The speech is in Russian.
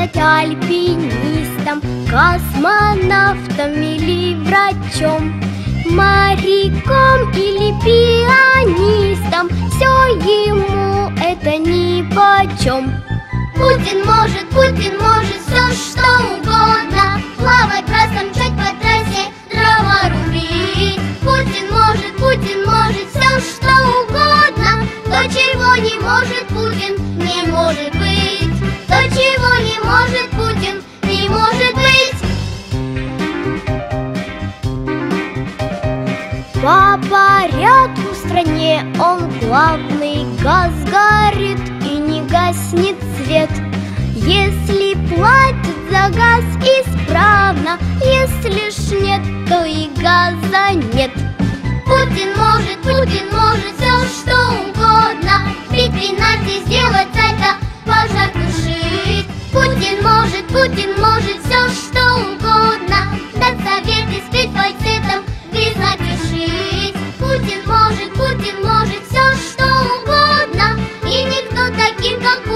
стать альпинистом, космонавтом или врачом, моряком или пианистом, все ему это ни по чем. Путин может, Путин может все что угодно, плавать, красном, мчать по трассе, дрова рубить. Путин может, Путин может все что угодно, то чего не может Путин, не может быть. По порядку в стране. Он главный Газ горит и не гаснет свет. Если платит за газ исправно Если ж нет, то и газа нет. Путин может, Путин может kiến thức.